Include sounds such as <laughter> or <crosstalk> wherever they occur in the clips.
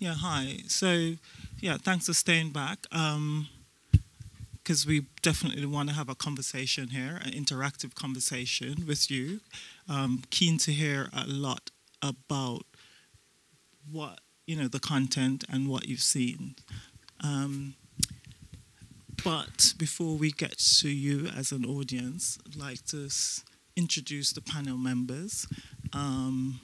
Yeah, hi. So, yeah, thanks for staying back. Because we definitely want to have a conversation here, an interactive conversation with you. Um, keen to hear a lot about what, you know, the content and what you've seen. Um, but before we get to you as an audience, I'd like to introduce the panel members. Um,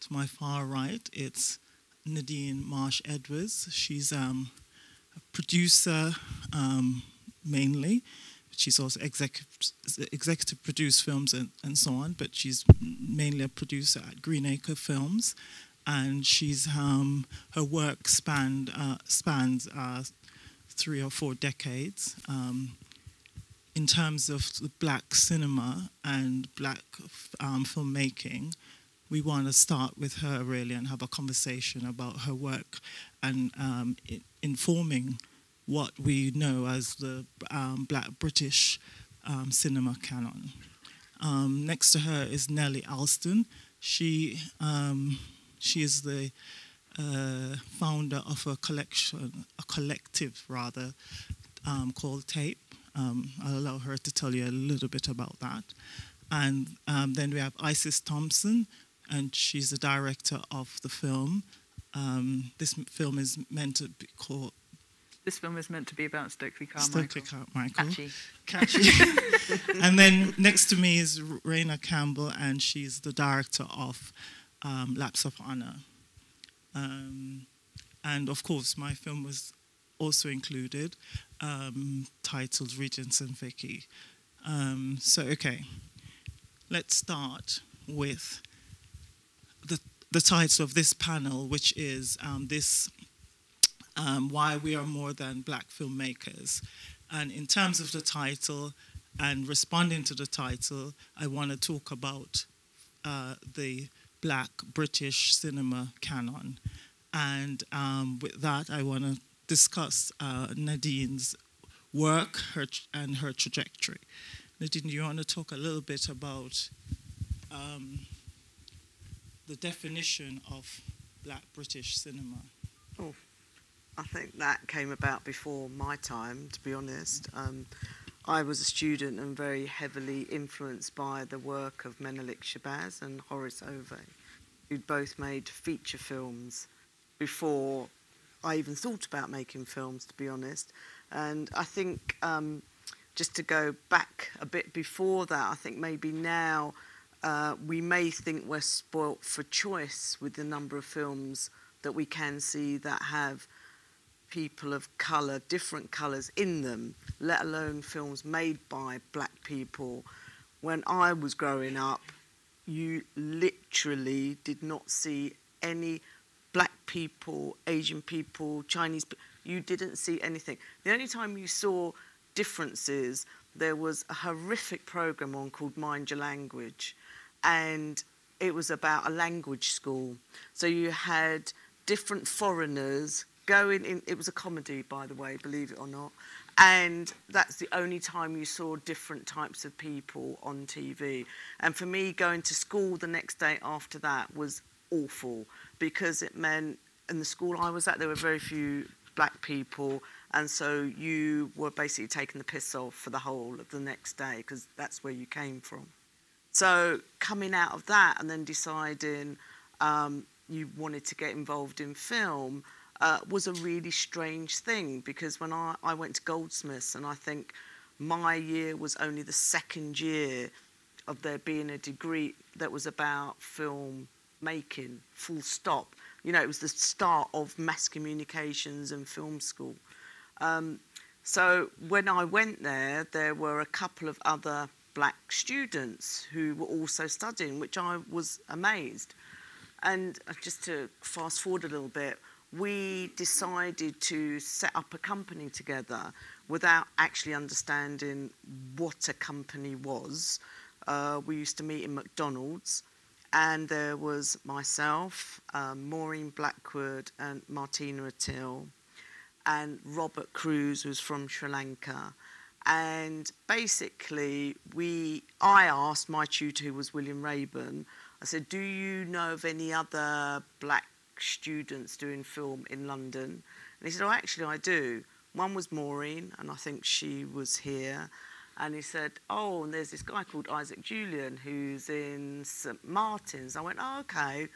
to my far right, it's Nadine Marsh Edwards. She's um, a producer um, mainly. She's also executive, executive produced films and, and so on, but she's mainly a producer at Greenacre Films. And she's um, her work spanned, uh, spans uh, three or four decades. Um, in terms of black cinema and black um, filmmaking, we want to start with her really and have a conversation about her work and um, informing what we know as the um, black British um, cinema canon. Um, next to her is Nellie Alston. She, um, she is the uh, founder of a collection, a collective rather, um, called Tape. I'll allow her to tell you a little bit about that. And um, then we have Isis Thompson, and she's the director of the film. Um, this film is meant to be called This film is meant to be about Stokely Carmichael. Stokely Carmichael. Catchy. Catchy. <laughs> and then next to me is Rayna Campbell, and she's the director of um, Lapse of Honor. Um, and of course, my film was also included, um, titled Regents and Vicky. Um, so, okay, let's start with the, title of this panel, which is um, this um, Why We Are More Than Black Filmmakers. And in terms of the title and responding to the title, I want to talk about uh, the black British cinema canon. And um, with that, I want to discuss uh, Nadine's work her and her trajectory. Nadine, do you want to talk a little bit about um, the definition of black British cinema? I think that came about before my time, to be honest. Um, I was a student and very heavily influenced by the work of Menelik Shabazz and Horace Ove, who'd both made feature films before I even thought about making films, to be honest. And I think um, just to go back a bit before that, I think maybe now uh, we may think we're spoilt for choice with the number of films that we can see that have people of colour, different colours in them, let alone films made by black people. When I was growing up, you literally did not see any black people, Asian people, Chinese people. You didn't see anything. The only time you saw differences, there was a horrific program on called Mind Your Language, and it was about a language school. So you had different foreigners going in. It was a comedy, by the way, believe it or not. And that's the only time you saw different types of people on TV. And for me, going to school the next day after that was awful because it meant in the school I was at, there were very few black people. And so you were basically taking the piss off for the whole of the next day because that's where you came from. So coming out of that and then deciding um, you wanted to get involved in film uh, was a really strange thing because when I, I went to Goldsmiths and I think my year was only the second year of there being a degree that was about film making, full stop. You know, it was the start of mass communications and film school. Um, so when I went there, there were a couple of other black students who were also studying, which I was amazed. And uh, just to fast forward a little bit, we decided to set up a company together without actually understanding what a company was. Uh, we used to meet in McDonald's, and there was myself, um, Maureen Blackwood, and Martina Attille, and Robert Crusz, who's from Sri Lanka. And basically, we, I asked my tutor, who was William Rayburn, I said, Do you know of any other black students doing film in London. And he said, Oh, actually, I do. One was Maureen, and I think she was here. And he said, Oh, and there's this guy called Isaac Julien who's in St. Martin's. I went, Oh, okay,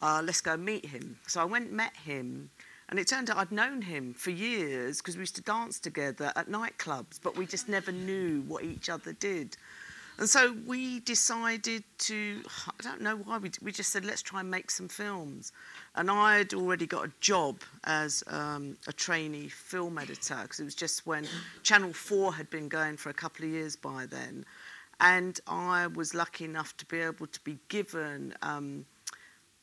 uh, let's go meet him. So I went and met him. And it turned out I'd known him for years because we used to dance together at nightclubs, but we just never knew what each other did. And so we decided to, I don't know why, we, we just said, let's try and make some films. And I'd already got a job as um, a trainee film editor because it was just when Channel 4 had been going for a couple of years by then. And I was lucky enough to be able to be given, um,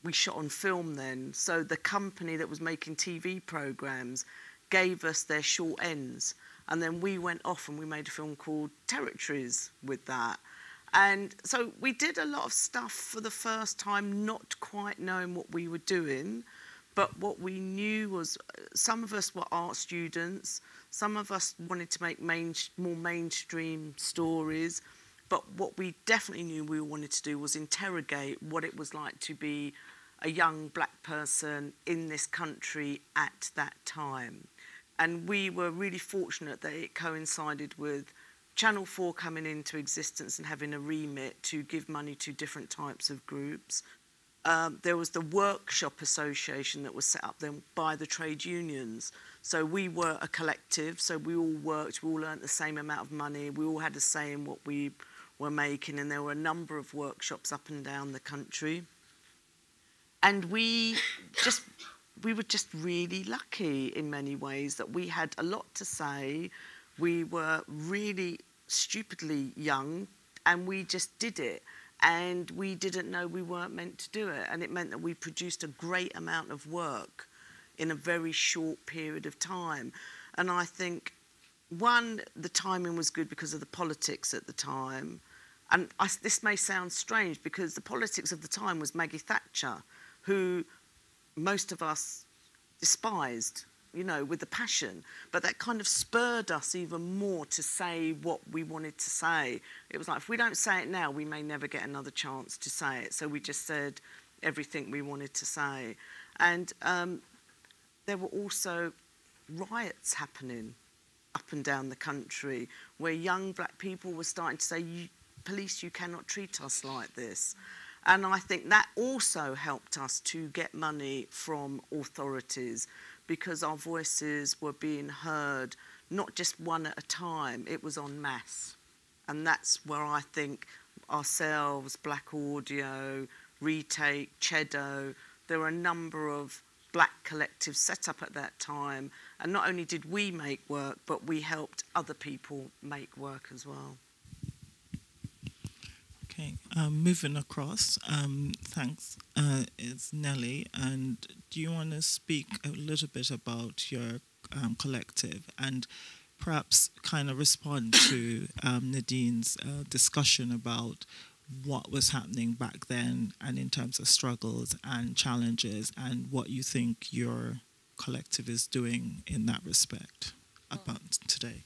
we shot on film then, so the company that was making TV programs gave us their short ends. And then we went off and we made a film called Territories with that. And so we did a lot of stuff for the first time, not quite knowing what we were doing. But what we knew was uh, some of us were art students, some of us wanted to make main, more mainstream stories. But what we definitely knew we wanted to do was interrogate what it was like to be a young black person in this country at that time. And we were really fortunate that it coincided with Channel 4 coming into existence and having a remit to give money to different types of groups. Um, there was the Workshop Association that was set up then by the trade unions. So we were a collective, so we all worked, we all earned the same amount of money, we all had say in what we were making, and there were a number of workshops up and down the country. And we <coughs> just we were just really lucky in many ways that we had a lot to say. We were really stupidly young and we just did it and we didn't know we weren't meant to do it and it meant that we produced a great amount of work in a very short period of time and i think one the timing was good because of the politics at the time and I, this may sound strange because the politics of the time was maggie thatcher who most of us despised you know, with the passion. But that kind of spurred us even more to say what we wanted to say. It was like, if we don't say it now, we may never get another chance to say it. So we just said everything we wanted to say. And um, there were also riots happening up and down the country where young black people were starting to say, police, you cannot treat us like this. And I think that also helped us to get money from authorities because our voices were being heard not just one at a time, it was en masse. And that's where I think ourselves, Black Audio, Retake, Ceddo, there were a number of black collectives set up at that time. And not only did we make work, but we helped other people make work as well. Okay, um, moving across, um, thanks, uh, it's Nellie. And do you want to speak a little bit about your um, collective and perhaps kind of respond to um, Nadine's uh, discussion about what was happening back then and in terms of struggles and challenges and what you think your collective is doing in that respect about today?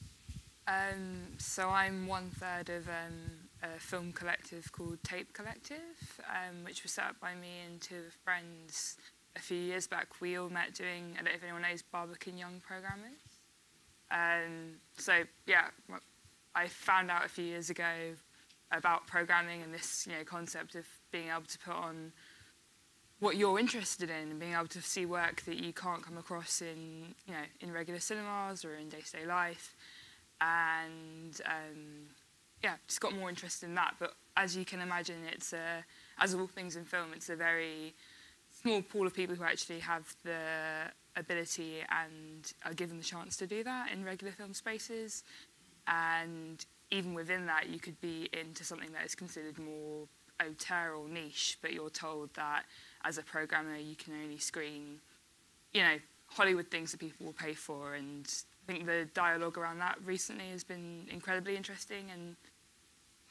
Um, so I'm one third of um, a film collective called Tape Collective, um, which was set up by me and two friends a few years back. We all met doing, I don't know if anyone knows, Barbican Young programmers. Um, so yeah, I found out a few years ago about programming and this you know concept of being able to put on what you're interested in and being able to see work that you can't come across in you know in regular cinemas or in day-to-day life and um, yeah, just got more interested in that. But as you can imagine, it's a, as all things in film, it's a very small pool of people who actually have the ability and are given the chance to do that in regular film spaces. And even within that, you could be into something that is considered more auteur or niche, but you're told that as a programmer, you can only screen, you know, Hollywood things that people will pay for. And I think the dialogue around that recently has been incredibly interesting and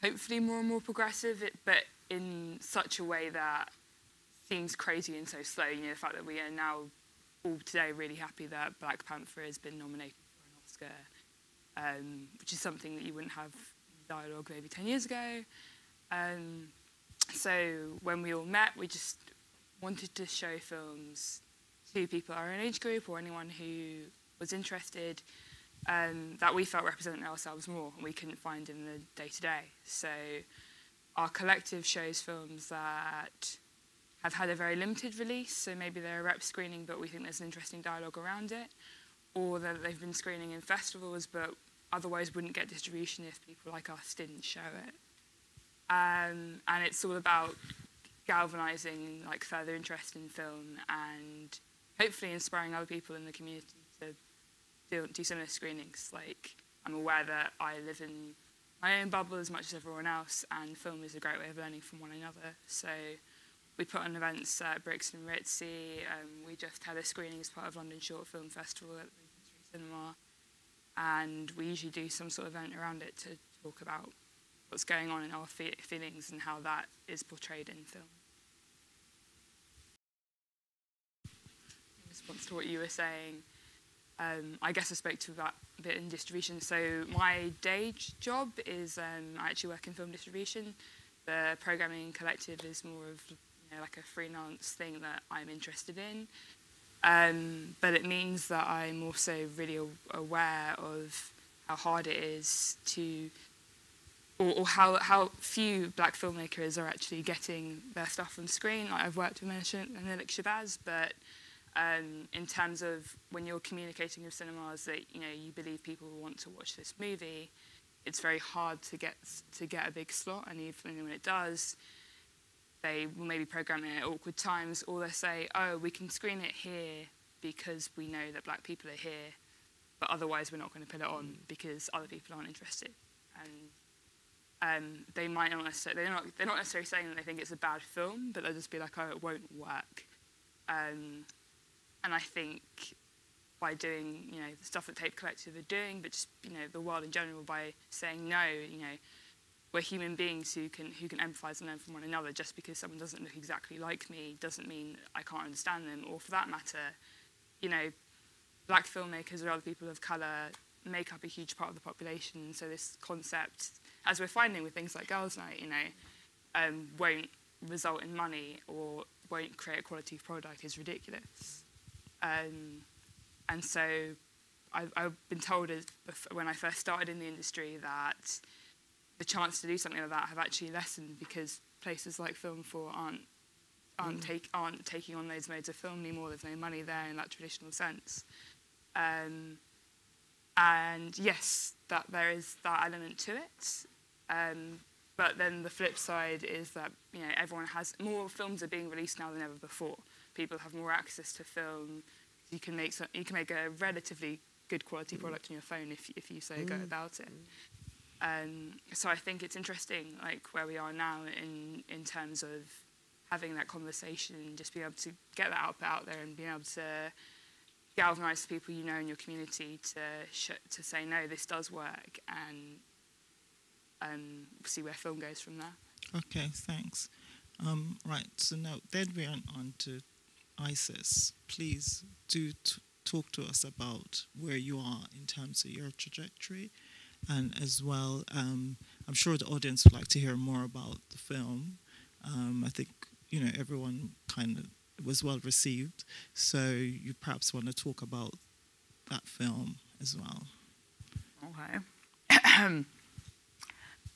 hopefully more and more progressive, but in such a way that seems crazy and so slow. You know, the fact that we are now all today really happy that Black Panther has been nominated for an Oscar, um, which is something that you wouldn't have dialogue maybe 10 years ago. Um, so when we all met, we just wanted to show films to people our own age group or anyone who was interested um, that we felt represented ourselves more and we couldn't find in the day to day. So our collective shows films that have had a very limited release, so maybe they're a rep screening, but we think there's an interesting dialogue around it, or that they've been screening in festivals, but otherwise wouldn't get distribution if people like us didn't show it. Um, and it's all about galvanizing like further interest in film and hopefully inspiring other people in the community do, do similar screenings. Like I'm aware that I live in my own bubble as much as everyone else, and film is a great way of learning from one another. So we put on events at Brixton Ritzy. Um, we just had a screening as part of London Short Film Festival at the Cinema, and we usually do some sort of event around it to talk about what's going on in our fe- feelings and how that is portrayed in film. In response to what you were saying, um, I guess I spoke to that a bit in distribution. So my day job is um, I actually work in film distribution. The programming collective is more of you know, like a freelance thing that I'm interested in. Um, but it means that I'm also really aware of how hard it is to, or, or, how, how few black filmmakers are actually getting their stuff on screen. Like I've worked with Menelik Shabazz, but um, in terms of when you're communicating with cinemas that you know you believe people want to watch this movie, it's very hard to get to get a big slot, and even when it does, they will maybe program it at awkward times, or they say, "Oh, we can screen it here because we know that black people are here, but otherwise we're not going to put it on because other people aren't interested." And um, they might not necessarily they're not they're not necessarily saying that they think it's a bad film, but they'll just be like, "Oh, it won't work." Um, and I think by doing, you know, the stuff that Tape Collective are doing, but just, you know, the world in general by saying no, you know, we're human beings who can who can empathise and learn from one another. Just because someone doesn't look exactly like me doesn't mean I can't understand them. Or for that matter, you know, black filmmakers or other people of colour make up a huge part of the population. So this concept, as we're finding with things like Girls' Night, you know, um, won't result in money or won't create a quality product is ridiculous. Um, and so I've, I've, been told as, when I first started in the industry that the chance to do something like that have actually lessened because places like Film 4 aren't aren't, mm. take, aren't taking on those modes of film anymore. There's no money there in that traditional sense. Um, and yes, that there is that element to it. Um, but then the flip side is that you know everyone has more films are being released now than ever before people have more access to film. You can make some, you can make a relatively good quality product on your phone if if you so go mm. about it. Um, so I think it's interesting, like where we are now in in terms of having that conversation, and just being able to get that output out there and being able to galvanize the people you know in your community to sh- to say no, this does work, and um, see where film goes from there. Okay, thanks. Um, right, so now then we're on to Isis, please do talk to us about where you are in terms of your trajectory. And as well, um, I'm sure the audience would like to hear more about the film. Um, I think, you know, everyone kind of was well received. So you perhaps want to talk about that film as well. Okay. <clears throat>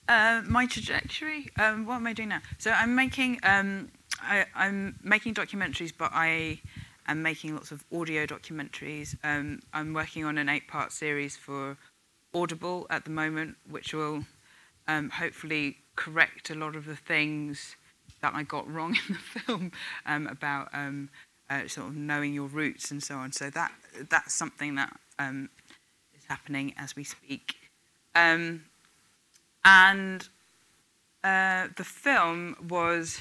uh, my trajectory. Um, what am I doing now? So I'm making um, I, am making documentaries, but I am making lots of audio documentaries. Um, I'm working on an eight-part series for Audible at the moment, which will um, hopefully correct a lot of the things that I got wrong <laughs> in the film um, about um, uh, sort of knowing your roots and so on. So that that's something that is happening as we speak. And uh, the film was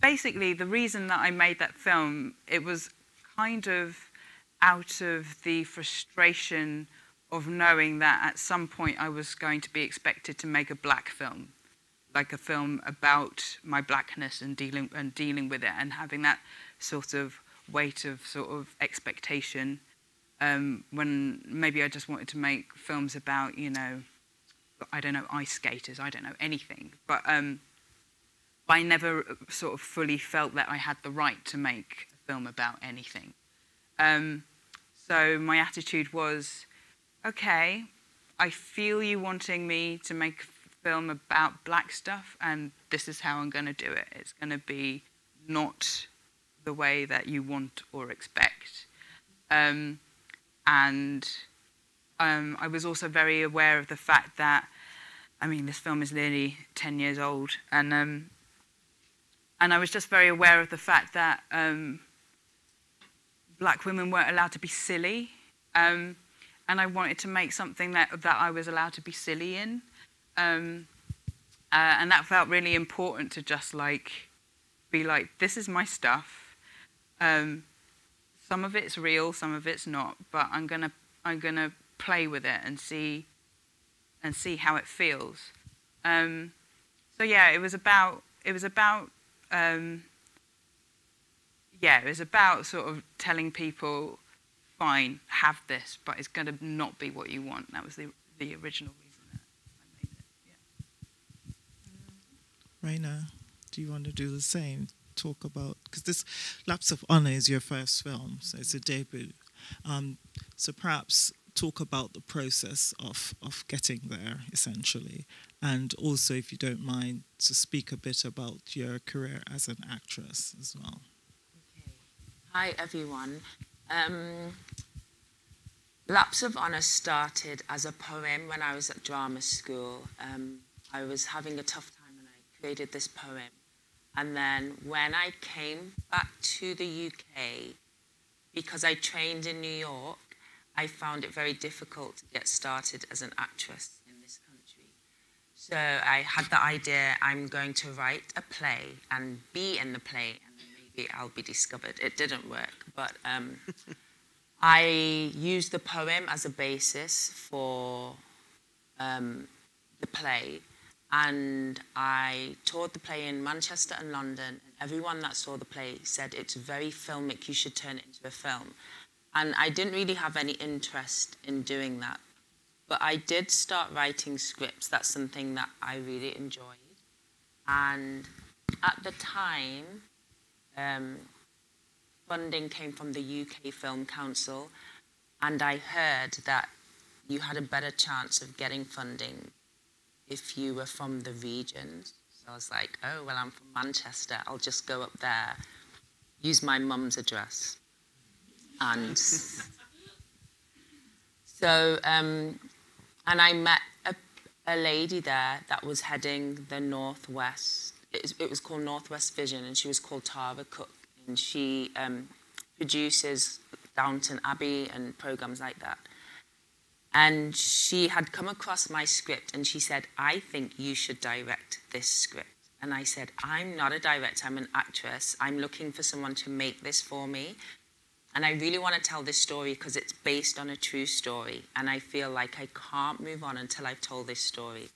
basically the reason that I made that film, it was kind of out of the frustration of knowing that at some point I was going to be expected to make a black film, like a film about my blackness and dealing and dealing with it, and having that sort of weight of sort of expectation. Um, when maybe I just wanted to make films about, you know, I don't know, ice skaters, I don't know anything, but um, I never sort of fully felt that I had the right to make a film about anything. Um, so my attitude was, okay, I feel you wanting me to make a film about black stuff, and this is how I'm going to do it. It's going to be not the way that you want or expect. Um, and um, I was also very aware of the fact that, I mean, this film is nearly 10 years old, and um, and I was just very aware of the fact that um, black women weren't allowed to be silly, um, and I wanted to make something that that I was allowed to be silly in, um, uh, and that felt really important to just like be like, this is my stuff. Um, some of it's real, some of it's not, but I'm gonna I'm gonna play with it and see and see how it feels. Um, so yeah, it was about it was about um, yeah, it was about sort of telling people, fine, have this, but it's going to not be what you want. That was the the original reason that I made it. Yeah. Rayna, do you want to do the same? Talk about because this Lapse of Honor is your first film, so it's a debut. Um, so perhaps talk about the process of, of getting there, essentially. And also, if you don't mind, to speak a bit about your career as an actress as well. Okay. Hi, everyone. Um, Lapse of Honor started as a poem when I was at drama school. Um, I was having a tough time and I created this poem. And then when I came back to the UK, because I trained in New York, I found it very difficult to get started as an actress in this country. So I had the idea I'm going to write a play and be in the play, and maybe I'll be discovered. It didn't work, but um, <laughs> I used the poem as a basis for um, the play. And I toured the play in Manchester and London. And everyone that saw the play said it's very filmic, you should turn it into a film. And I didn't really have any interest in doing that. But I did start writing scripts. That's something that I really enjoyed. And at the time, um, funding came from the UK Film Council, and I heard that you had a better chance of getting funding if you were from the regions. So I was like, oh, well, I'm from Manchester. I'll just go up there, use my mum's address and so um, and I met a, a, lady there that was heading the Northwest. It, was called Northwest Vision, and she was called Tara Cook, and she um, produces Downton Abbey and programs like that. And she had come across my script, and she said, "I think you should direct this script." And I said, "I'm not a director. I'm an actress. I'm looking for someone to make this for me." And I really want to tell this story because it's based on a true story. And I feel like I can't move on until I've told this story.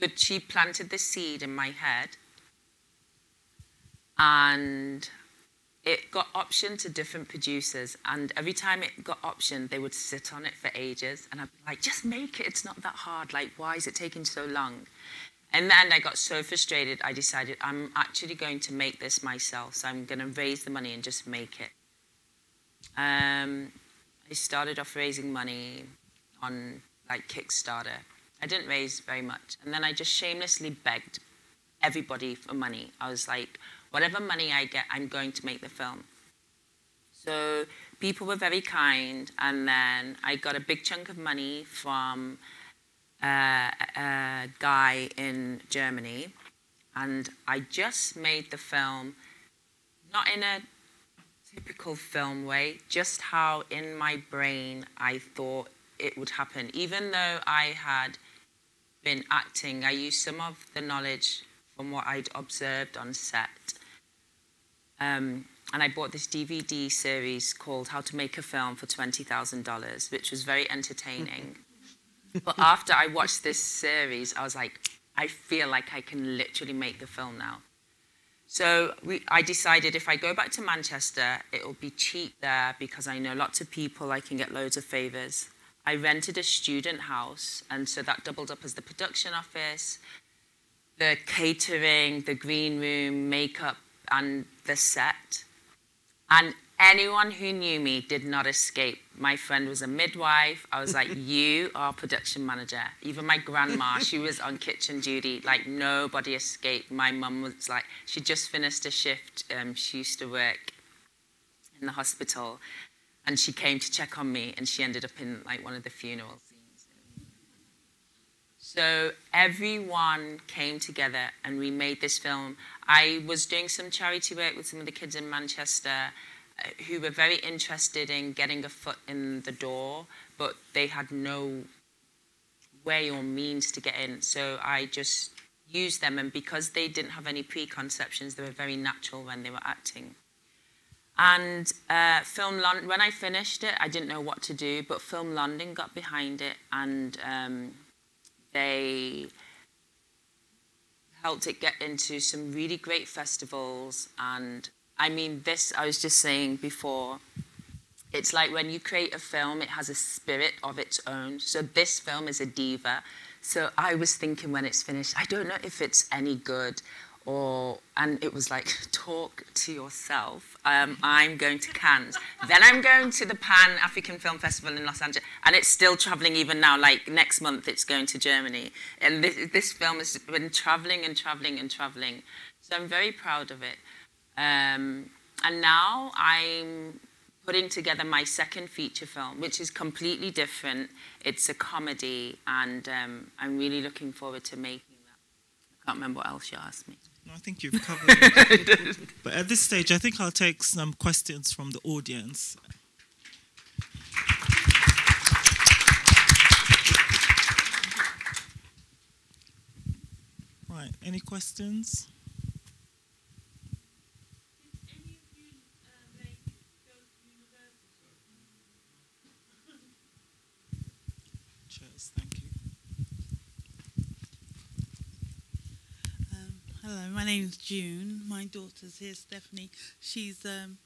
But she planted the seed in my head. And it got optioned to different producers. And every time it got optioned, they would sit on it for ages. And I'd be like, just make it. It's not that hard. Like, why is it taking so long? And then I got so frustrated, I decided I'm actually going to make this myself. So I'm going to raise the money and just make it. Um, I started off raising money on like Kickstarter. I didn't raise very much. And then I just shamelessly begged everybody for money. I was like, whatever money I get, I'm going to make the film. So people were very kind. And then I got a big chunk of money from uh, a guy in Germany. And I just made the film, not in a typical film way, just how in my brain I thought it would happen. Even though I had been acting, I used some of the knowledge from what I'd observed on set. Um, and I bought this DVD series called How to Make a Film for $20,000, which was very entertaining. <laughs> but after I watched this series, I was like, I feel like I can literally make the film now. So we, I decided if I go back to Manchester, it will be cheap there because I know lots of people, I can get loads of favours. I rented a student house, and so that doubled up as the production office. the catering, the green room, makeup, and the set. And anyone who knew me did not escape. My friend was a midwife. I was like, <laughs> you are production manager. Even my grandma, she was on kitchen duty. Like nobody escaped. My mum was like, she just finished a shift. Um, she used to work in the hospital, and she came to check on me, and she ended up in like one of the funerals. So everyone came together and we made this film. I was doing some charity work with some of the kids in Manchester who were very interested in getting a foot in the door, but they had no way or means to get in. So I just used them, and because they didn't have any preconceptions, they were very natural when they were acting. And uh, Film London, when I finished it, I didn't know what to do, but Film London got behind it and um, they helped it get into some really great festivals. And I mean, this, I was just saying before, it's like when you create a film, it has a spirit of its own. So this film is a diva. So I was thinking when it's finished, I don't know if it's any good or and it was like <laughs> talk to yourself. Um, i'm going to cannes. Then i'm going to the pan african film festival in los angeles and it's still traveling even now. Like next month it's going to germany. And this, this film has been traveling and traveling and traveling. So i'm very proud of it um, and now i'm putting together my second feature film which is completely different it's a comedy and um, i'm really looking forward to making that i can't remember what else you asked me no, I think you've covered it. <laughs> but at this stage, I think I'll take some questions from the audience. Right, any questions? Hello, my name's June. My daughter's here, Stephanie. She's um,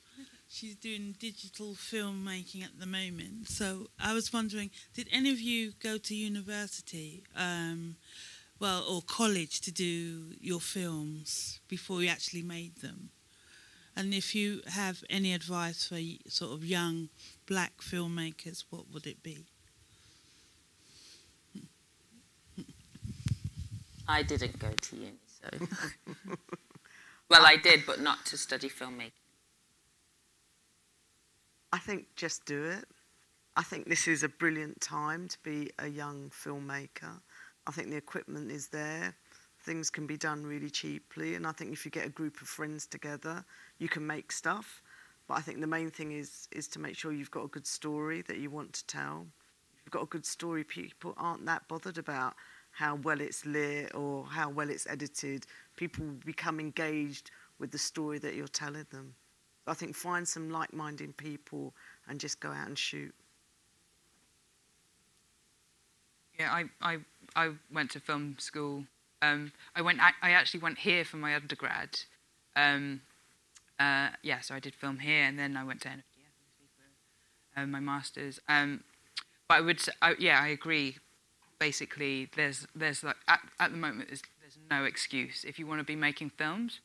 she's doing digital filmmaking at the moment. So I was wondering, did any of you go to university, um, well, or college to do your films before you actually made them? And if you have any advice for sort of young black filmmakers, what would it be? I didn't go to uni. So, <laughs> well, I did, but not to study filmmaking. I think just do it. I think this is a brilliant time to be a young filmmaker. I think the equipment is there. Things can be done really cheaply, and I think if you get a group of friends together, you can make stuff. But I think the main thing is is to make sure you've got a good story that you want to tell. If you've got a good story, people aren't that bothered about how well it's lit or how well it's edited. People become engaged with the story that you're telling them. I think find some like-minded people and just go out and shoot. Yeah, I, I, I went to film school. Um, I went. I actually went here for my undergrad. Um, uh, yeah, so I did film here, and then I went to NFTS for uh, my masters. Um, but I would, I, yeah, I agree basically there's there's like at, at the moment there's, there's no excuse. If you want to be making films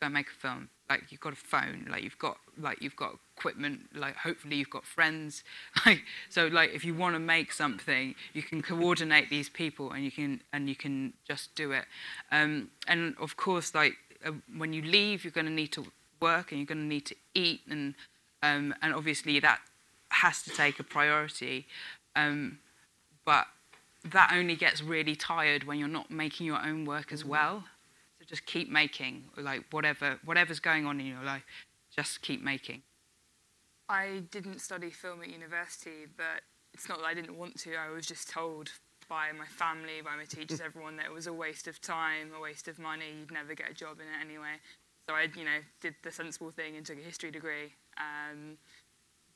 go make a film. Like you've got a phone like you've got like you've got equipment like hopefully you've got friends. <laughs> Like so like if you want to make something you can coordinate these people and you can and you can just do it. Um, and of course like uh, when you leave you're going to need to work and you're going to need to eat and um, and obviously that has to take a priority. Um, but that only gets really tired when you're not making your own work as mm. well. So just keep making, like whatever whatever's going on in your life, just keep making. I didn't study film at university, but it's not that I didn't want to. I was just told by my family, by my teachers, everyone that it was a waste of time, a waste of money. You'd never get a job in it anyway. So I, you know, did the sensible thing and took a history degree. Um,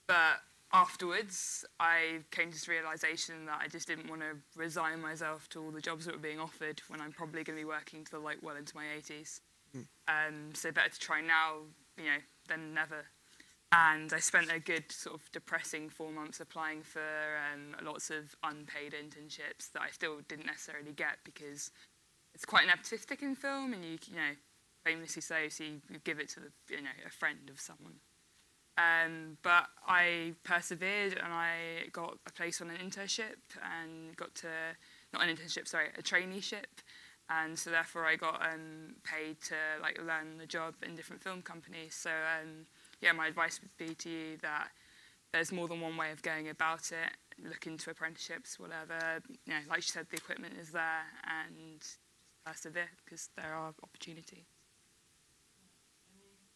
but afterwards, I came to this realization that I just didn't want to resign myself to all the jobs that were being offered when I'm probably going to be working till like well into my 80s. Mm. Um, so better to try now, you know, than never. And I spent a good sort of depressing four months applying for um, lots of unpaid internships that I still didn't necessarily get because it's quite an nepotistic in film, and you you know famously say so you, you give it to the you know a friend of someone. Um, but I persevered and I got a place on an internship and got to not an internship, sorry, a traineeship, and so therefore I got um, paid to like learn the job in different film companies. So um, yeah, my advice would be to you that there's more than one way of going about it. Look into apprenticeships, whatever. You know, like you said, the equipment is there, and persevere because there are opportunities.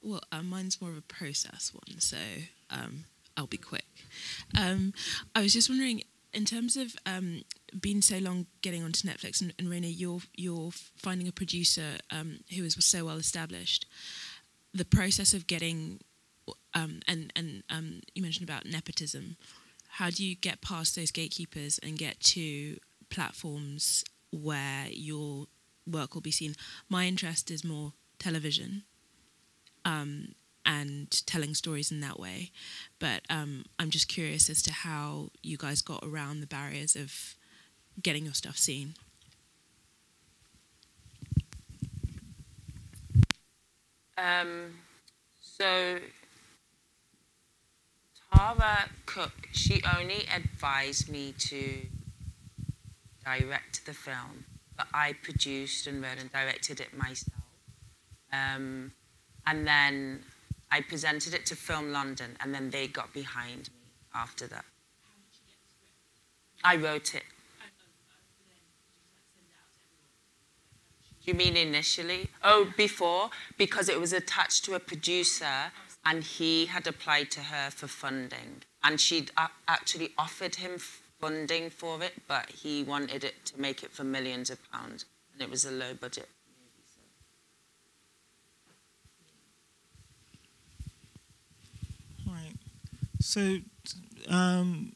Well, uh, mine's more of a process one, so um, I'll be quick. Um, I was just wondering, in terms of um, being so long getting onto Netflix, and, and you're you're finding a producer um, who is so well established. The process of getting, um, and and um, you mentioned about nepotism. How do you get past those gatekeepers and get to platforms where your work will be seen? My interest is more television um, and telling stories in that way. But um, I'm just curious as to how you guys got around the barriers of getting your stuff seen. Um, so Tara Cook, she only advised me to direct the film, but I produced and wrote and directed it myself. Um, and then I presented it to Film London, and then they got behind me after that. I wrote it. You mean initially? Oh, before? Because it was attached to a producer and he had applied to her for funding. And she'd actually offered him funding for it, but he wanted it to make it for millions of pounds. And it was a low budget. Right. So, um,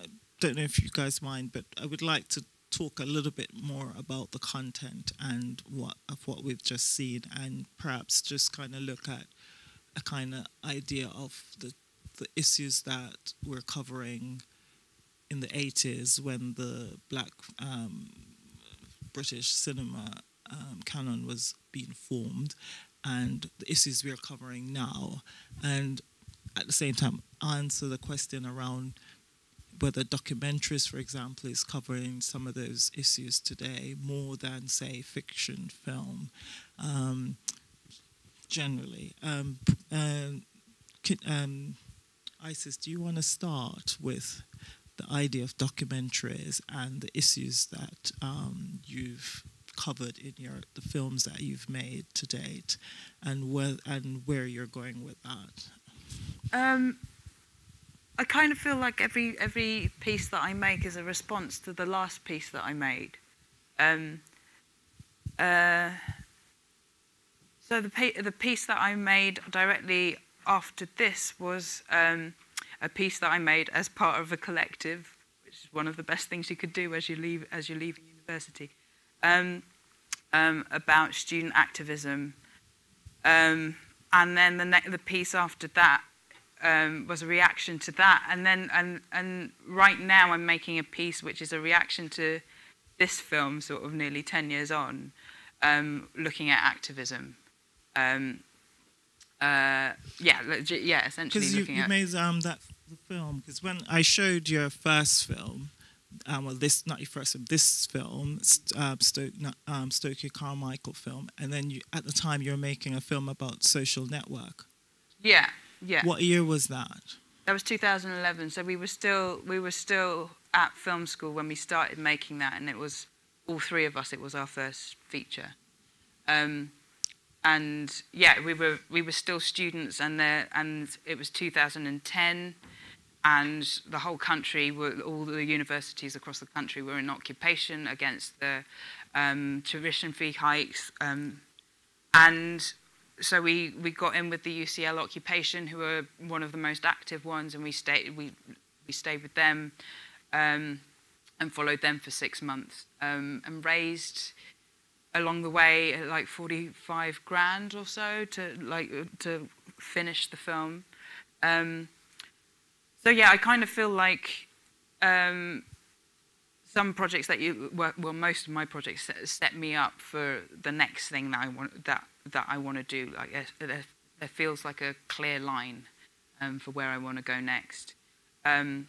I don't know if you guys mind, but I would like to talk a little bit more about the content and what of what we've just seen, and perhaps just kind of look at a kind of idea of the the issues that we're covering in the 80s when the black um, British cinema um, canon was being formed and the issues we're covering now. And at the same time answer the question around whether documentaries, for example, is covering some of those issues today more than, say, fiction film. Um, generally, um, um, um, Isis, do you want to start with the idea of documentaries and the issues that um, you've covered in your the films that you've made to date, and where and where you're going with that? Um, I kind of feel like every every piece that I make is a response to the last piece that I made. Um, uh, so the the piece that I made directly after this was um, a piece that I made as part of a collective, which is one of the best things you could do as you leave as you're leaving university, um, um about student activism. Um, and then the, the piece after that um, was a reaction to that. And then, and, and right now I'm making a piece which is a reaction to this film, sort of nearly 10 years on, um, looking at activism. Um, uh, yeah, yeah, essentially Because you, looking you at... made um, that the film, because when I showed your first film, um, well, this not your first film, this film, um, Stoke, um, Stokely Carmichael film, and then you, at the time you were making a film about social network. Yeah, yeah. What year was that? That was 2011. So we were still we were still at film school when we started making that, and it was all three of us. It was our first feature. Um, and yeah, we were we were still students, and there and it was 2010, and the whole country, were, all the universities across the country, were in occupation against the um, tuition fee hikes, um, and so we, we got in with the UCL occupation, who were one of the most active ones, and we stayed we we stayed with them um, and followed them for six months um, and raised along the way like 45 grand or so to like to finish the film. Um, so yeah, I kind of feel like um, some projects that you well, well most of my projects set, set me up for the next thing that I want that that I want to do. Like it, it, it feels like a clear line um, for where I want to go next. Um,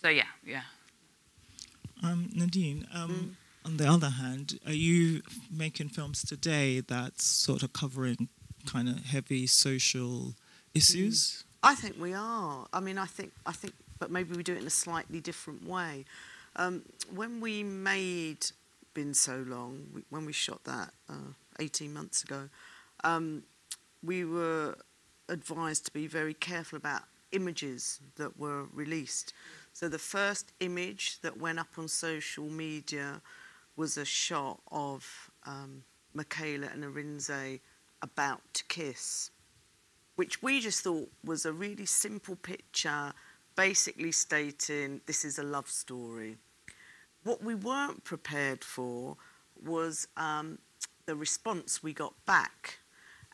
so yeah, yeah. Um, Nadine, um, on the other hand, are you making films today that's sort of covering kind of heavy social issues? I think we are. I mean, I think, I think, but maybe we do it in a slightly different way. Um, when we made Been So Long, we, when we shot that uh, 18 months ago, um, we were advised to be very careful about images that were released. So the first image that went up on social media was a shot of um, Michaela and Arinze about to kiss, which we just thought was a really simple picture, basically stating this is a love story. What we weren't prepared for was um, the response we got back.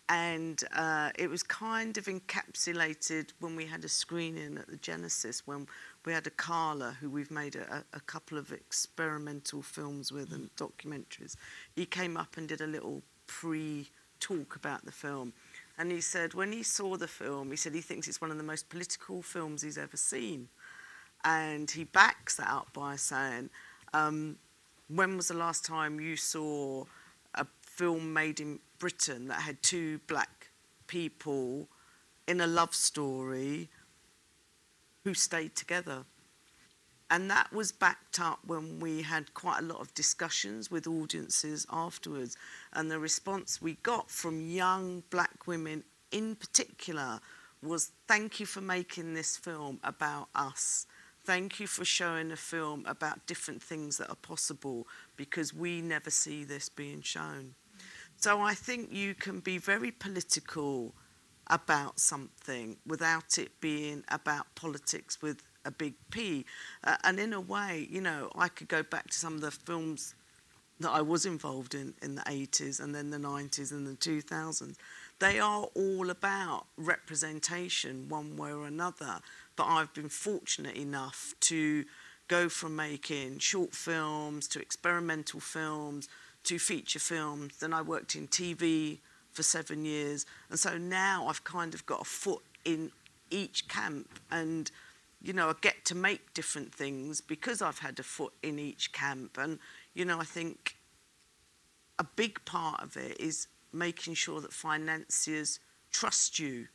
And uh, it was kind of encapsulated when we had a screening at the Genesis, when we had a Carla who we've made a, a couple of experimental films with and documentaries. He came up and did a little pre talk about the film. And he said, when he saw the film, he said he thinks it's one of the most political films he's ever seen. And he backs that up by saying, um, when was the last time you saw a film made in Britain that had two black people in a love story who stayed together? And that was backed up when we had quite a lot of discussions with audiences afterwards. And the response we got from young black women in particular was thank you for making this film about us. Thank you for showing a film about different things that are possible because we never see this being shown. So I think you can be very political about something without it being about politics with a big P. Uh, and in a way, you know, I could go back to some of the films that I was involved in in the 80s and then the 90s and the 2000s. They are all about representation one way or another. But I've been fortunate enough to go from making short films to experimental films to feature films. Then I worked in TV for seven years. And so now I've kind of got a foot in each camp and you know, I get to make different things because I've had a foot in each camp. And, you know, I think a big part of it is making sure that financiers trust you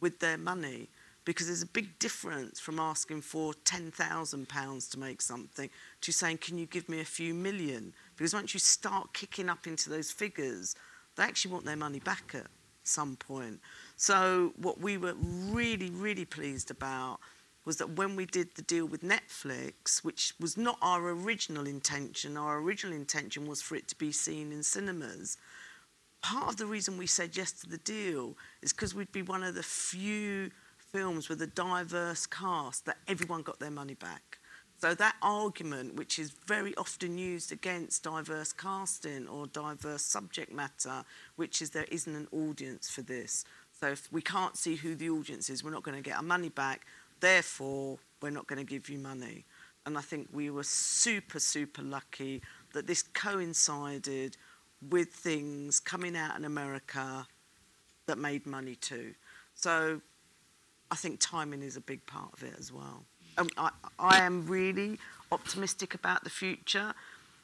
with their money because there's a big difference from asking for £10,000 to make something to saying, can you give me a few million? Because once you start kicking up into those figures, they actually want their money back at some point. So what we were really, really pleased about was that when we did the deal with Netflix, which was not our original intention, our original intention was for it to be seen in cinemas. Part of the reason we said yes to the deal is because we'd be one of the few films with a diverse cast that everyone got their money back. So that argument, which is very often used against diverse casting or diverse subject matter, which is there isn't an audience for this. So if we can't see who the audience is, we're not going to get our money back therefore, we're not going to give you money. And I think we were super, super lucky that this coincided with things coming out in America that made money too. So I think timing is a big part of it as well. Um, I, I am really optimistic about the future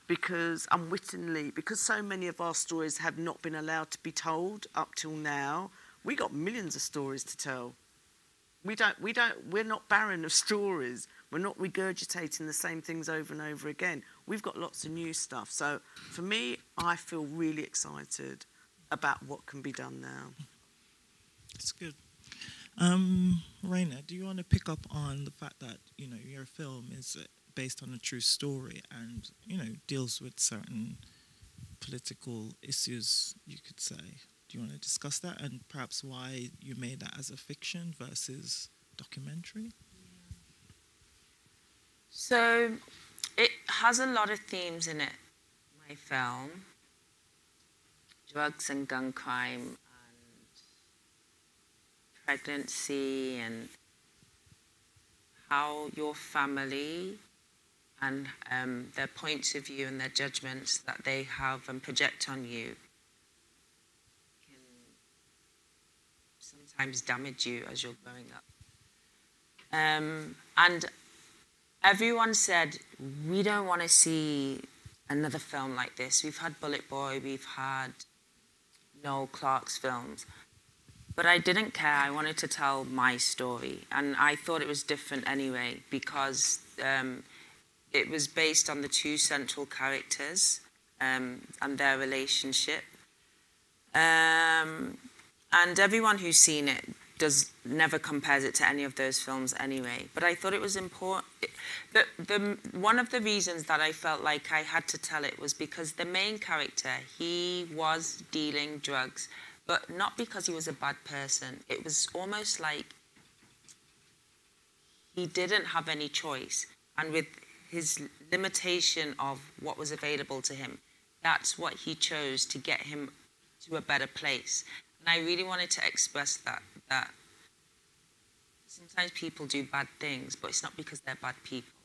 because unwittingly, because so many of our stories have not been allowed to be told up till now, we got millions of stories to tell we don't, we don't, we're not barren of <laughs> stories. We're not regurgitating the same things over and over again. We've got lots of new stuff. So for me, I feel really excited about what can be done now. That's good. Um, Rayna, do you want to pick up on the fact that you know your film is uh, based on a true story and you know deals with certain political issues, you could say? Do you want to discuss that and perhaps why you made that as a fiction versus documentary? So it has a lot of themes in it, my film. Drugs and gun crime pregnancy and how your family and um, their points of view and their judgments that they have and project on you can sometimes damage you as you're growing up. Um, and everyone said, we don't want to see another film like this. We've had Bullet Boy, we've had Noel Clarke's films. But I didn't care. I wanted to tell my story. And I thought it was different anyway because um, it was based on the two central characters um, and their relationship. Um, and everyone who's seen it does never compares it to any of those films anyway. But I thought it was important. The, the, one of the reasons that I felt like I had to tell it was because the main character, he was dealing drugs, but not because he was a bad person. It was almost like he didn't have any choice. And with his limitation of what was available to him, that's what he chose to get him to a better place. And I really wanted to express that that sometimes people do bad things, but it's not because they're bad people.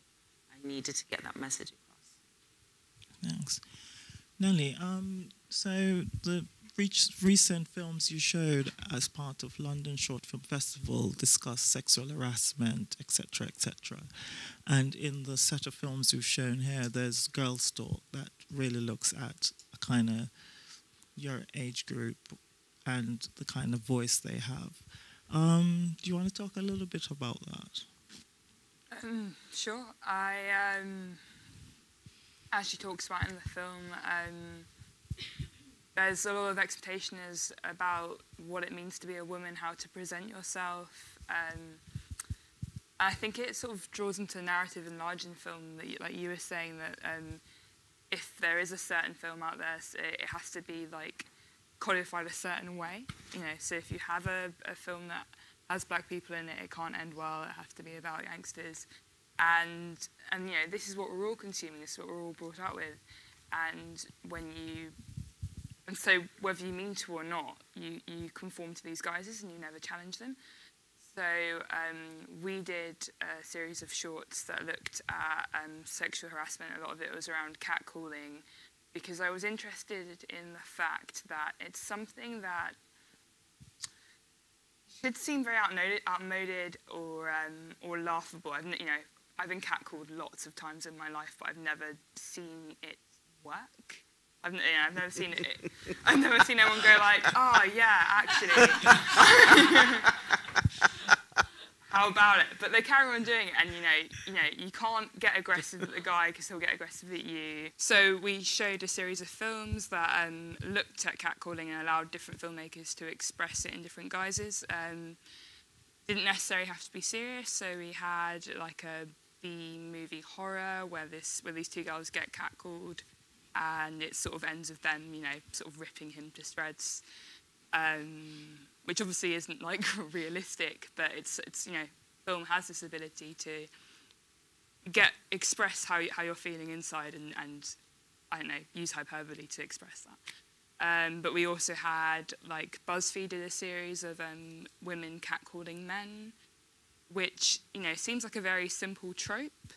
I needed to get that message across. Thanks. Nelly, um, so the recent films you showed as part of London Short Film Festival discuss sexual harassment, etc., etc. And in the set of films you've shown here, there's Girls Talk that really looks at a kind of your age group and the kind of voice they have. Um, do you want to talk a little bit about that? Um, sure. I, um, as she talks about in the film, um, there's a lot of expectation is about what it means to be a woman, how to present yourself. Um, I think it sort of draws into the narrative in large in film that, you, like you were saying, that um, if there is a certain film out there, it, it has to be like codified a certain way. You know, so if you have a, a film that has black people in it, it can't end well. It has to be about gangsters, and and you know this is what we're all consuming. This is what we're all brought up with, and when you and so whether you mean to or not, you you conform to these guises and you never challenge them. So um, we did a series of shorts that looked at um, sexual harassment. A lot of it was around catcalling because I was interested in the fact that it's something that should seem very outmoded, outmoded or um, or laughable. I've you know I've been catcalled lots of times in my life, but I've never seen it work. I've, yeah, I've never seen it. I've never seen anyone go like, "Oh yeah, actually." <laughs> how about it? But they carry on doing it, and you know, you know, you can't get aggressive at the guy because he'll get aggressive at you. So we showed a series of films that um, looked at catcalling and allowed different filmmakers to express it in different guises. Um, didn't necessarily have to be serious, so we had like a B movie horror where this where these two girls get catcalled, and it sort of ends with them, you know, sort of ripping him to shreds. Um, which obviously isn't like <laughs> realistic, but it's it's you know film has this ability to get express how how you're feeling inside and and I don't know use hyperbole to express that. Um, but we also had like BuzzFeed did a series of um, women catcalling men, which you know seems like a very simple trope,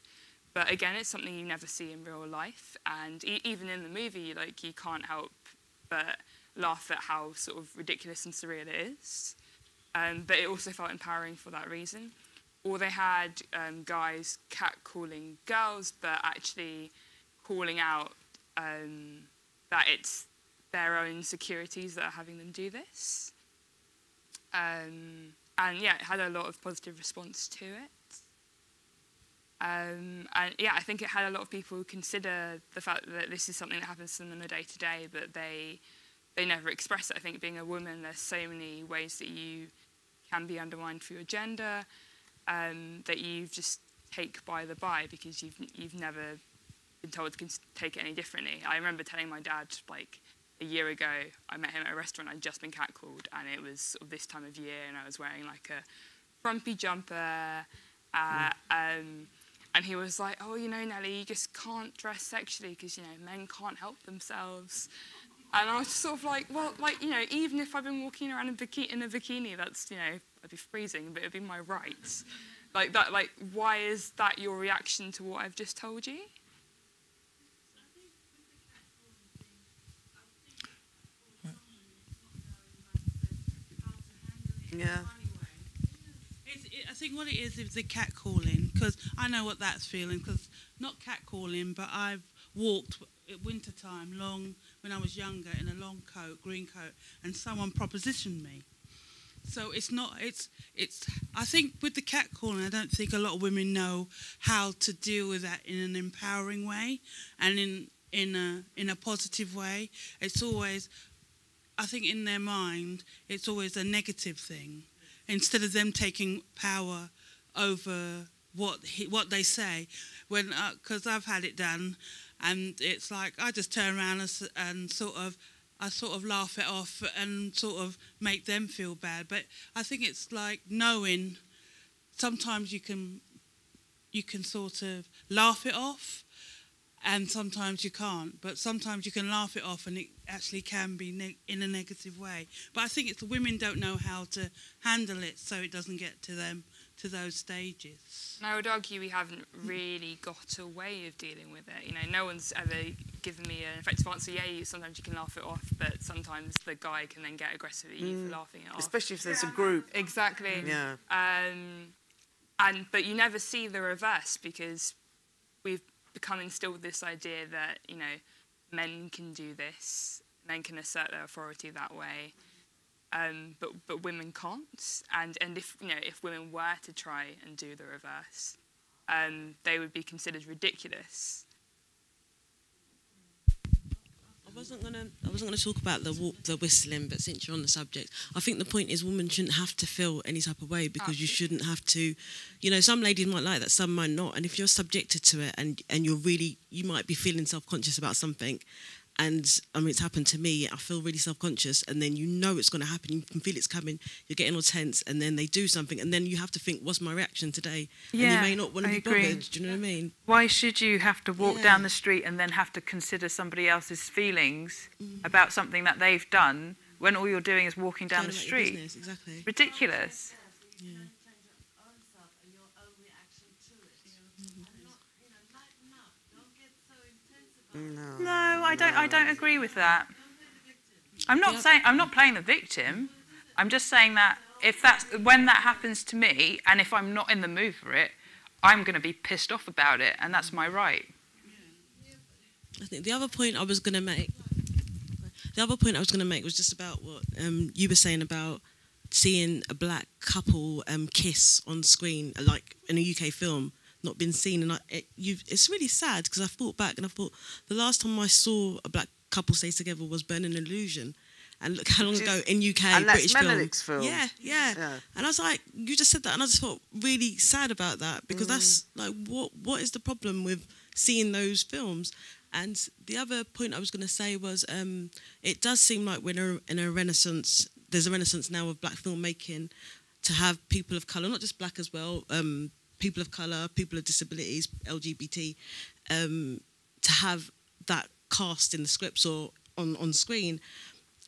but again it's something you never see in real life, and e- even in the movie like you can't help but laugh at how sort of ridiculous and surreal it is. Um, but it also felt empowering for that reason. Or they had um, guys catcalling girls, but actually calling out um, that it's their own insecurities that are having them do this. Um, and yeah, it had a lot of positive response to it. Um, and yeah, I think it had a lot of people consider the fact that this is something that happens to them in the day to day, but they they never express it. I think being a woman, there's so many ways that you can be undermined for your gender um, that you just take by the by because you've you've never been told to take it any differently. I remember telling my dad like a year ago, I met him at a restaurant. I'd just been catcalled, and it was sort of this time of year, and I was wearing like a frumpy jumper. Uh, um, and he was like, "Oh, you know, Nelly, you just can't dress sexually because you know men can't help themselves." And I was sort of like, well, like, you know, even if I've been walking around in, bikini, in a bikini, that's, you know, I'd be freezing, but it'd be my right. Like that. Like why is that your reaction to what I've just told you? Yeah. It's, it, I think what it is is the cat calling because I know what that's feeling because not catcalling, but I've walked at winter time long when I was younger in a long coat green coat and someone propositioned me. So it's not it's it's I think with the catcalling, I don't think a lot of women know how to deal with that in an empowering way and in in a in a positive way. It's always I think in their mind it's always a negative thing. Instead of them taking power over what he, what they say when uh, because I've had it done and it's like I just turn around and, and sort of I sort of laugh it off and sort of make them feel bad. But I think it's like knowing sometimes you can you can sort of laugh it off and sometimes you can't. But sometimes you can laugh it off and it actually can be in a negative way. But i think it's the women don't know how to handle it so it doesn't get to them to those stages And I would argue we haven't really got a way of dealing with it. You know, no one's ever given me an effective answer. Yeah, you, sometimes you can laugh it off, but sometimes the guy can then get aggressive at you for laughing it off. Especially if there's a group. Exactly. Yeah. Um, and but you never see the reverse because we've become instilled with this idea that you know men can do this, men can assert their authority that way, um, but but women can't. And and if you know if women were to try and do the reverse, um, they would be considered ridiculous. I wasn't gonna. I wasn't gonna talk about the the whistling, but since you're on the subject, I think the point is women shouldn't have to feel any type of way because you shouldn't have to. You know, some ladies might like that, some might not, and if you're subjected to it and and you're really, you might be feeling self conscious about something. And I mean, it's happened to me. I feel really self conscious, and then you know it's going to happen. You can feel it's coming. You're getting all tense, and then they do something, and then you have to think, "What's my reaction today?" and Yeah, you may not want to I be agree. bothered. Do you know what I mean? Why should you have to walk Yeah. down the street and then have to consider somebody else's feelings mm. about something that they've done when all you're doing is walking down the Going about your street? business, exactly. Ridiculous. No. No, I don't. I don't agree with that. I'm not saying I'm not playing the victim. I'm just saying that if that's when that happens to me, and if I'm not in the mood for it, I'm going to be pissed off about it, and that's my right. I think the other point I was going to make, the other point I was going to make was just about what um, you were saying about seeing a black couple um, kiss on screen, like in a UK film, not been seen, and I, it, you've, it's really sad because I thought back and I thought the last time I saw a black couple stay together was Burning Illusion. And look how long ago in UK and British film. film. Yeah, yeah, Yeah. And I was like, you just said that, and I just felt really sad about that because Mm. that's like, what what is the problem with seeing those films? And the other point I was going to say was, um, it does seem like we're in a, in a renaissance. There's a renaissance now of black filmmaking to have people of color, not just black as well, um, people of color, people of disabilities, LGBT, um, to have that cast in the scripts or on on screen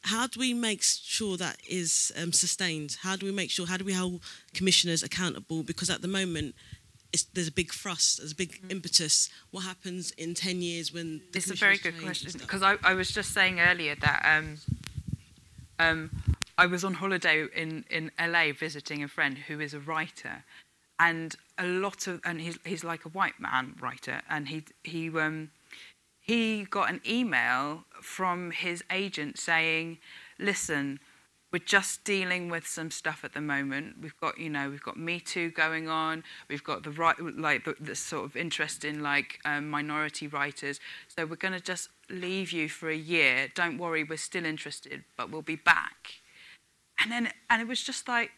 how do we make sure that is um, sustained? How do we make sure? How do we hold commissioners accountable? Because at the moment, it's, there's a big thrust, there's a big impetus. What happens in ten years when It's a very good question because I, I was just saying earlier that um, um, I was on holiday in, in LA visiting a friend who is a writer, and a lot of and he's he's like a white man writer, and he he um, he got an email from his agent saying, "Listen." We're just dealing with some stuff at the moment. We've got, you know, we've got Me Too going on. We've got the right, like the, the sort of interest in like um, minority writers. So we're going to just leave you for a year. Don't worry, we're still interested, but we'll be back. And then, and it was just like,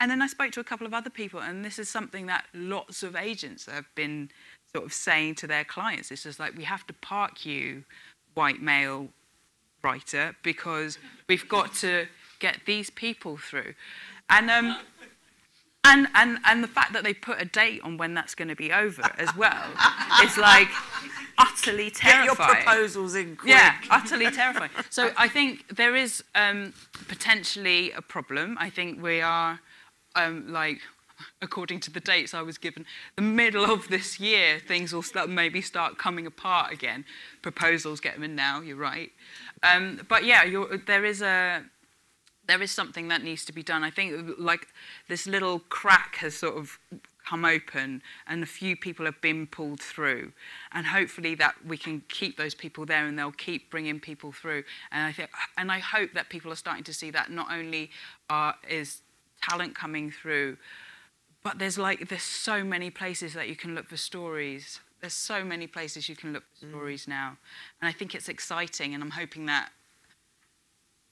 and then I spoke to a couple of other people, and this is something that lots of agents have been sort of saying to their clients. It's just like we have to park you, white male writer, because we've got to get these people through. And um, and and and the fact that they put a date on when that's going to be over as well is like utterly terrifying. <laughs> Get your proposals in quick. Yeah, utterly terrifying. So I think there is um, potentially a problem. I think we are um, like <laughs> according to the dates I was given, the middle of this year, things will start, maybe start coming apart again. Proposals get them in now, you're right. Um, but yeah, there is a there is something that needs to be done. I think like this little crack has sort of come open and a few people have been pulled through and hopefully that we can keep those people there and they'll keep bringing people through and I think and I hope that people are starting to see that not only are, is talent coming through but there's like there's so many places that you can look for stories there's so many places you can look for mm. stories mm. now and I think it's exciting and I'm hoping that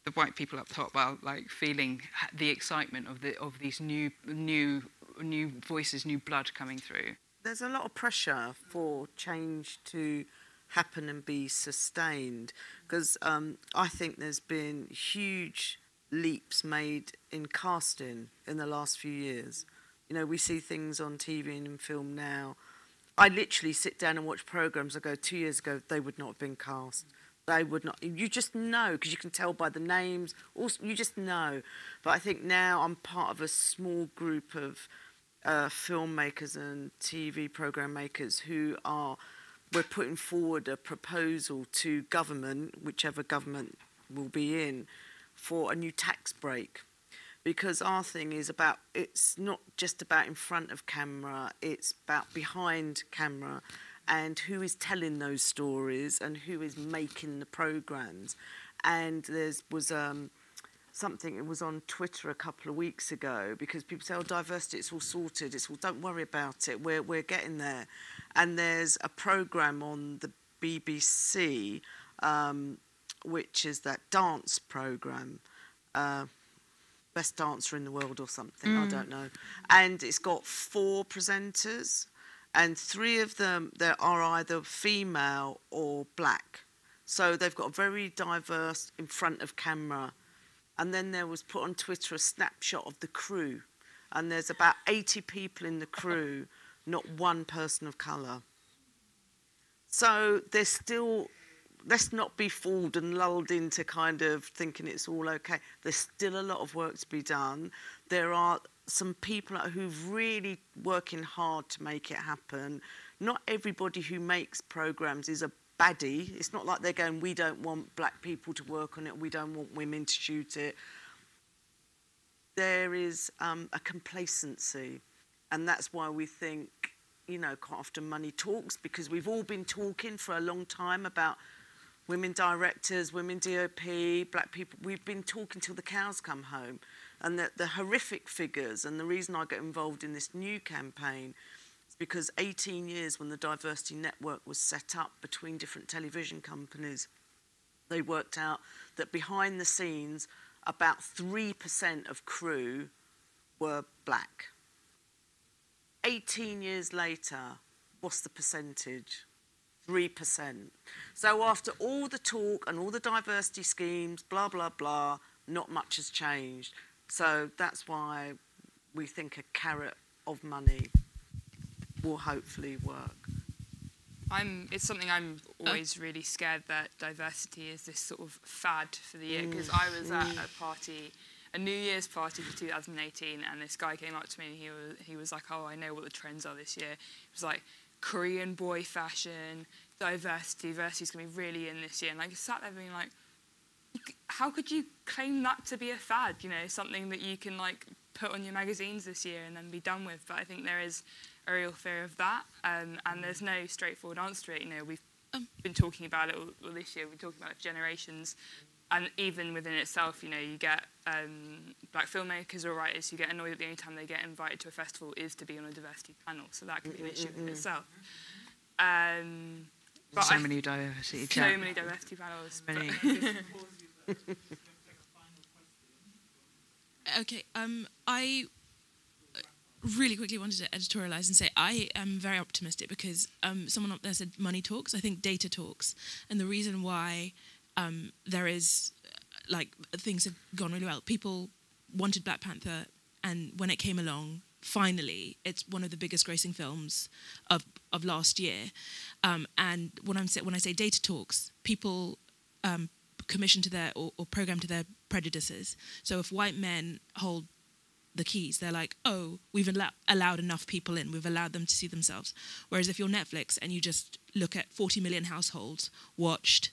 the white people up top are like feeling the excitement of the of these new new new voices, new blood coming through. There's a lot of pressure for change to happen and be sustained because um, I think there's been huge leaps made in casting in the last few years. You know, we see things on TV and in film now. I literally sit down and watch programs I go, two years ago, they would not have been cast. They would not. You just know because you can tell by the names. Also, you just know. But I think now I'm part of a small group of uh, filmmakers and TV program makers who are we're putting forward a proposal to government, whichever government will be in, for a new tax break. Because our thing is about, it's not just about in front of camera, it's about behind camera and who is telling those stories and who is making the programs. And there was um, something, it was on Twitter a couple of weeks ago, because people say, oh, diversity, it's all sorted. It's all, don't worry about it. We're, we're getting there. And there's a programme on the BBC, um, which is that dance programme. Uh, best dancer in the world or something, mm. I don't know. And it's got four presenters, and three of them there are either female or black. So they've got a very diverse in front of camera and then there was put on Twitter a snapshot of the crew. And there's about 80 people in the crew, not one person of colour. So there's still, let's not be fooled and lulled into kind of thinking it's all okay. There's still a lot of work to be done. There are some people who've really working hard to make it happen. Not everybody who makes programs is a baddie. It's not like they're going, we don't want black people to work on it, we don't want women to shoot it. There is um, a complacency, and that's why we think, you know, quite often money talks, because we've all been talking for a long time about women directors, women DOP, black people. We've been talking till the cows come home. And the, the horrific figures, and the reason I get involved in this new campaign is because 18 years when the diversity network was set up between different television companies, they worked out that behind the scenes, about 3% of crew were black. 18 years later, what's the percentage? 3%. So after all the talk and all the diversity schemes, blah, blah, blah, not much has changed. So that's why we think a carrot of money will hopefully work. I'm, it's something I'm always really scared that diversity is this sort of fad for the year because mm. I was at mm. a party, a New Year's party for 2018, and this guy came up to me and he was, he was like, "Oh, I know what the trends are this year." He was like Korean boy fashion, diversity, diversity is going to be really in this year, and I sat there being like, "How could you claim that to be a fad? You know, something that you can like put on your magazines this year and then be done with?" But I think there is a real fear of that, um, and there's no straightforward answer to it. You know, we've um. been talking about it all, all this year. We've been talking about it for generations, and even within itself, you know, you get um, black filmmakers or writers who get annoyed that the only time they get invited to a festival is to be on a diversity panel. So that can be an issue in itself. Um, so I, many diversity. So many diversity panels. Many. <laughs> okay. Um, I really quickly wanted to editorialize and say I am very optimistic because um, someone up there said money talks. I think data talks, and the reason why um, there is like things have gone really well. People wanted Black Panther, and when it came along, finally, it's one of the biggest grossing films of of last year. Um, and when I'm when I say data talks, people um, commission to their or, or program to their prejudices. So if white men hold the keys. They're like, oh, we've allow- allowed enough people in. We've allowed them to see themselves. Whereas if you're Netflix and you just look at 40 million households watched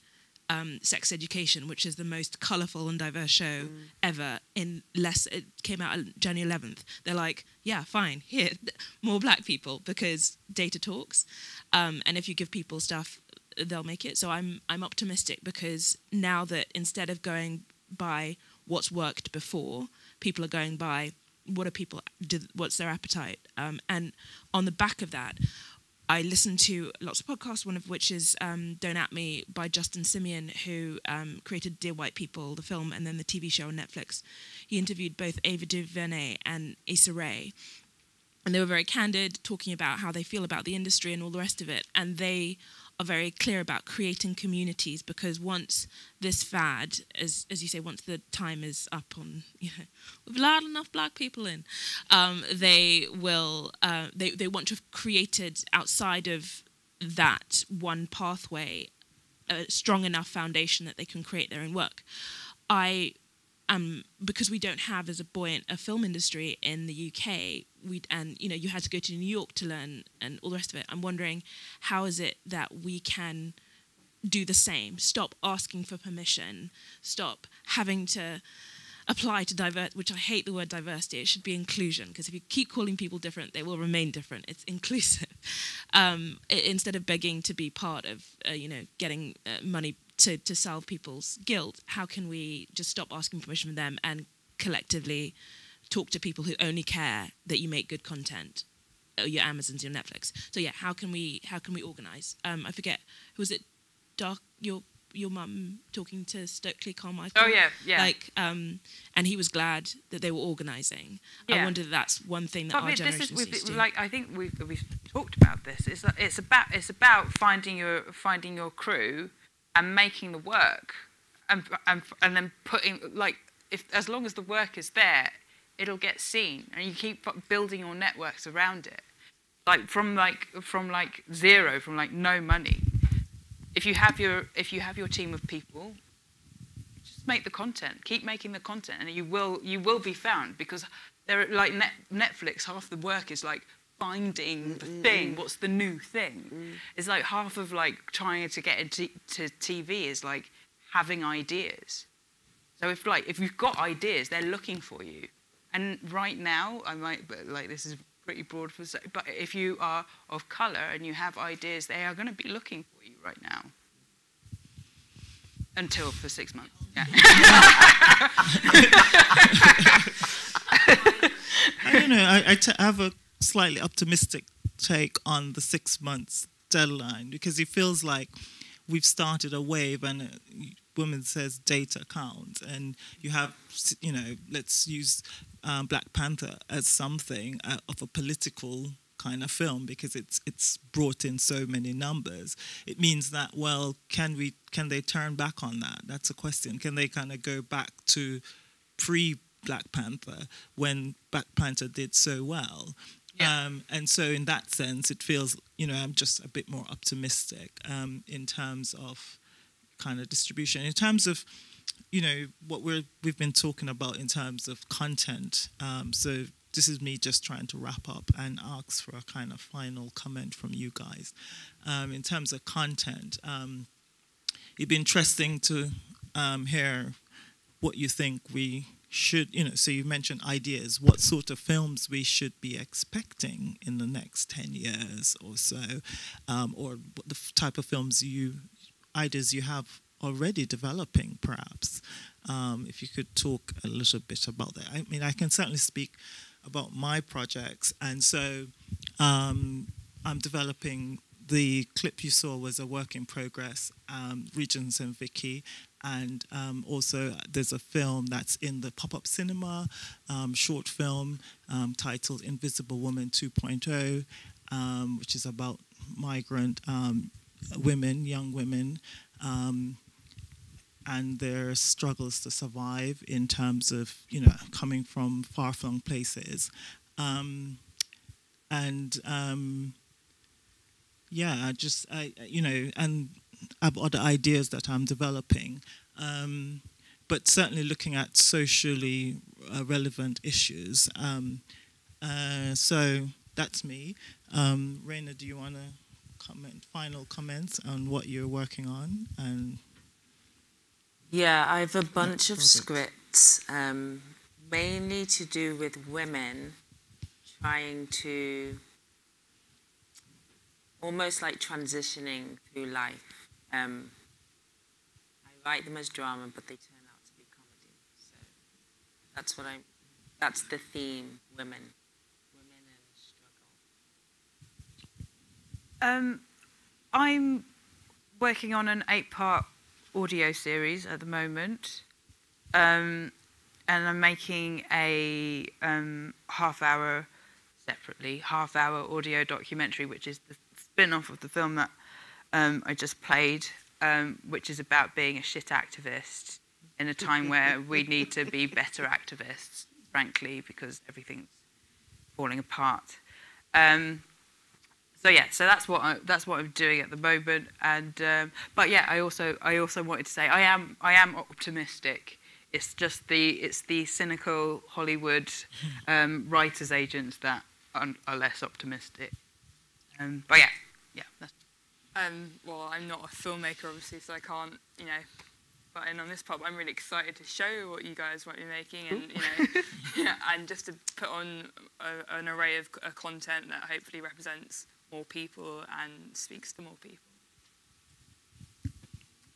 um, Sex Education, which is the most colourful and diverse show ever. In less, it came out on January 11th. They're like, yeah, fine, <laughs> here, more black people because data talks, um, and if you give people stuff, they'll make it. So I'm I'm optimistic because now that instead of going by what's worked before, people are going by what are people do, what's their appetite, um, and on the back of that. I listen to lots of podcasts, one of which is um, Don't At Me by Justin Simien, who um, created Dear White People, the film, and then the TV show on Netflix. He interviewed both Ava DuVernay and Issa Rae. And they were very candid, talking about how they feel about the industry and all the rest of it. And they are very clear about creating communities because once this fad, as as you say, once the time is up on, you know, we've allowed enough black people in, um, they will uh, they they want to have created outside of that one pathway a strong enough foundation that they can create their own work. I um, because we don't have as a buoyant a film industry in the UK, we and you know you had to go to New York to learn and all the rest of it. I'm wondering how is it that we can do the same? Stop asking for permission. Stop having to apply to divert, which I hate the word diversity. It should be inclusion because if you keep calling people different, they will remain different. It's inclusive. <laughs> Um, instead of begging to be part of, uh, you know, getting uh, money to to solve people's guilt, how can we just stop asking permission from them and collectively talk to people who only care that you make good content? uh, Your Amazons, your Netflix. So yeah, how can we how can we organize? Um, I forget who was it? Dark your your mum talking to Stokely Carmichael. Oh, yeah, yeah. Like, um, and he was glad that they were organising. I wonder if that's one thing that But our this generation is we've, needs to like I think we've we've talked about this. It's like- it's about it's about finding your finding your crew and making the work, and and and then putting like if as long as the work is there, it'll get seen, and you keep building your networks around it. Like from like from like zero, from like no money. If you have your if you have your team of people, just make the content keep making the content and you will you will be found because there like net, netflix half the work is like finding the mm-hmm. thing what's the new thing? Mm-hmm. It's like half of like trying to get into to tv is like having ideas. So if like if you've got ideas they're looking for you. And right now i might but like this is pretty broad for say but if you are of color and you have ideas they are going to be looking for you right now. Until for six months. Yeah. <laughs> I don't know. I, I, t- I have a slightly optimistic take on the six months deadline because it feels like we've started a wave and uh, women says data counts and you have you know let's use um, Black Panther as something uh, of a political kind of film because it's it's brought in so many numbers. It means that well can we can they turn back on that? That's a question. Can they kind of go back to pre Black Panther when Black Panther did so well. Um, and so, in that sense, it feels, you know, I'm just a bit more optimistic um, in terms of kind of distribution. In terms of, you know, what we're, we've been talking about in terms of content. Um, so, this is me just trying to wrap up and ask for a kind of final comment from you guys. Um, in terms of content, um, it'd be interesting to um, hear what you think we should, you know, so you mentioned ideas, what sort of films we should be expecting in the next 10 years or so, um, or the type of films you, ideas you have already developing, perhaps. Um, if you could talk a little bit about that. I mean, I can certainly speak about my projects, and so um, I'm developing. The clip you saw was a work in progress, um, and Vicky, and um, also there's a film that's in the pop-up cinema, um, short film um, titled Invisible Woman 2.0, um, which is about migrant um, women, young women, and their struggles to survive in terms of you know coming from far-flung places, and yeah, I just I you know and I have other ideas that I'm developing. Um, but certainly looking at socially uh, relevant issues. Um, uh, so that's me. Um, Rayna, do you want to comment, final comments on what you're working on? And yeah, I have a bunch of scripts, um, mainly to do with women trying to almost like transitioning through life. Um, I write them as drama, but they turn out to be comedy. So that's what I. That's the theme: women, women Um, and struggle. I'm working on an eight-part audio series at the moment, um, and I'm making a um, half-hour separately half-hour audio documentary, which is the spin-off of the film that um, I just played, um, which is about being a shit activist in a time where <laughs> we need to be better activists, frankly, because everything's falling apart. Um, so yeah, so that's what I, that's what I'm doing at the moment. And um, but yeah, I also I also wanted to say I am I am optimistic. It's just the it's the cynical Hollywood <laughs> um, writers agents that are, are less optimistic. Um, but yeah, yeah. That's Um, well, I'm not a filmmaker, obviously, so I can't, you know, butt in on this part. But I'm really excited to show what you guys might be making, and you know, <laughs> <laughs> yeah, and just to put on a, an array of uh, content that hopefully represents more people and speaks to more people.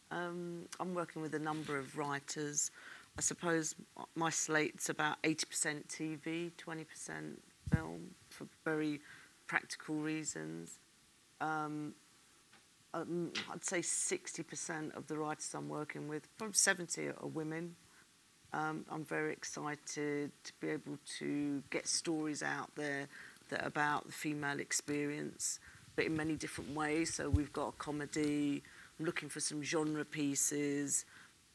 Um, I'm working with a number of writers. I suppose my slate's about 80% TV, 20% film for very practical reasons. Um, um, I'd say 60% of the writers I'm working with, probably 70 are women. Um, I'm very excited to be able to get stories out there that are about the female experience, but in many different ways. So we've got a comedy, I'm looking for some genre pieces,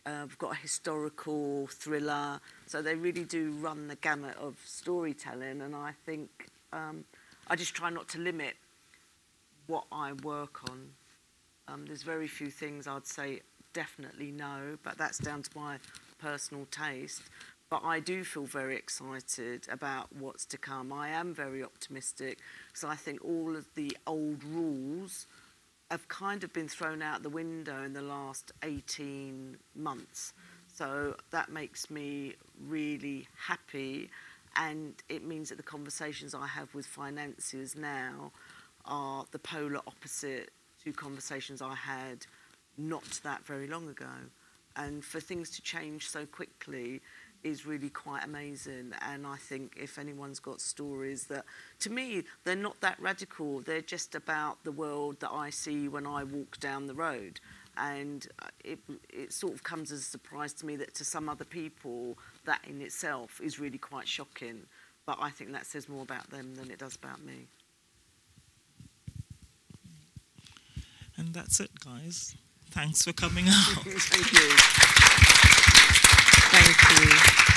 uh, we've got a historical thriller. So they really do run the gamut of storytelling, and I think um, I just try not to limit what I work on. Um, there's very few things I'd say definitely no, but that's down to my personal taste. But I do feel very excited about what's to come. I am very optimistic because I think all of the old rules have kind of been thrown out the window in the last 18 months. So that makes me really happy. And it means that the conversations I have with financiers now are the polar opposite to conversations I had not that very long ago. And for things to change so quickly is really quite amazing. And I think if anyone's got stories that, to me, they're not that radical, they're just about the world that I see when I walk down the road. And it, it sort of comes as a surprise to me that to some other people, that in itself is really quite shocking. But I think that says more about them than it does about me. And that's it, guys. Thanks for coming out. <laughs> Thank you. Thank you.